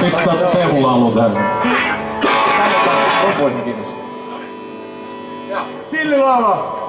Pistää Teemu-laulu tänne. Tänne tänne lopuihin kiinni. Silli lava!